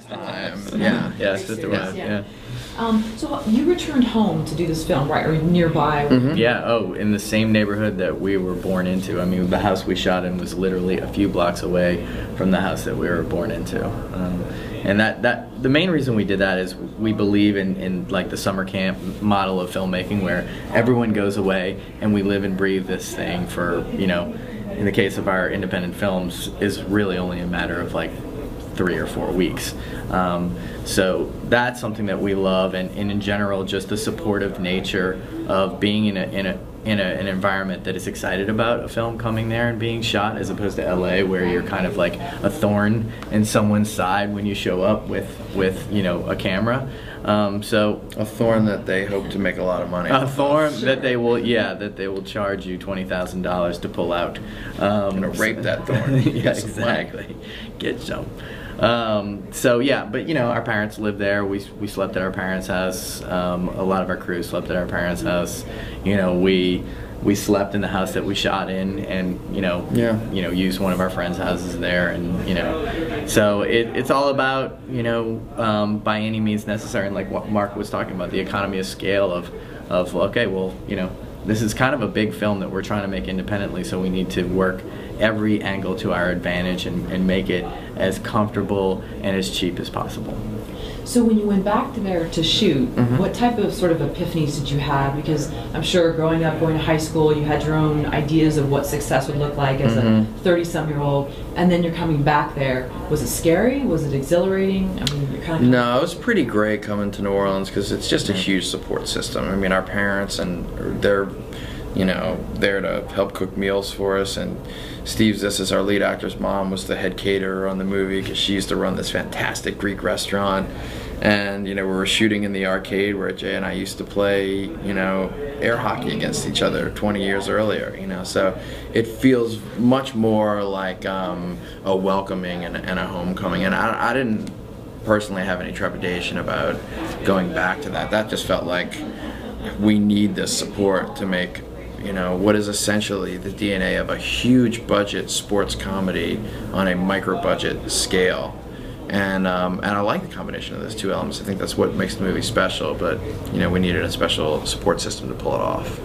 time. Yeah. Yeah, Sister Yeah. Wives. Yeah. Yeah. Um, so you returned home to do this film, right, or nearby? Mhm. Yeah. Oh, in the same neighborhood that we were born into. I mean, the house we shot in was literally a few blocks away from the house that we were born into. Um, and that, that the main reason we did that is we believe in, in like the summer camp model of filmmaking where everyone goes away and we live and breathe this thing for you know in the case of our independent films is really only a matter of like three or four weeks. Um, so that's something that we love, and, and in general, just the supportive nature of being in a in a in a, an environment that is excited about a film coming there and being shot, as opposed to LA, where you're kind of like a thorn in someone's side when you show up with with you know a camera. Um, so A thorn that they hope to make a lot of money. a thorn that they will yeah that they will charge you twenty thousand dollars to pull out. Um, Gonna rape that thorn. yeah, exactly. Get some. Um, so yeah, but you know, our parents lived there. We we slept at our parents' house. Um, a lot of our crew slept at our parents' house. You know, we we slept in the house that we shot in, and you know, Yeah. you know, used one of our friends' houses there, and you know, so it, it's all about you know, um, by any means necessary, and like what Mark was talking about, the economy of scale of of okay, well, you know, this is kind of a big film that we're trying to make independently, so we need to work every angle to our advantage and, and make it as comfortable and as cheap as possible. So when you went back there to shoot, Mhm. what type of sort of epiphanies did you have? Because I'm sure growing up, going to high school, you had your own ideas of what success would look like as Mhm. a 30-some year old, and then you're coming back there. Was it scary? Was it exhilarating? I mean, you're kind of No, it was pretty great coming to New Orleans because it's just a huge support system. I mean, our parents and they're, you know, there to help cook meals for us. And Steve Zissis, our lead actor's mom, was the head caterer on the movie because she used to run this fantastic Greek restaurant. And you know, we were shooting in the arcade where Jay and I used to play, you know, air hockey against each other 20 years earlier. You know, so it feels much more like um, a welcoming and, and a homecoming. And I, I didn't personally have any trepidation about going back to that. That just felt like we need this support to make, you know, what is essentially the DNA of a huge budget sports comedy on a micro budget scale. And um, and I like the combination of those two elements. I think that's what makes the movie special. But you know, we needed a special support system to pull it off.